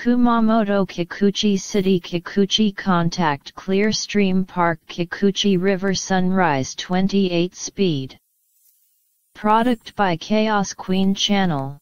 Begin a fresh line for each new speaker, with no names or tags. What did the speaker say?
Kumamoto Kikuchi City Kikuchi Contact Clearstream Park Kikuchi River Sunrise 28 Speed. Product by Chaos Queen Channel.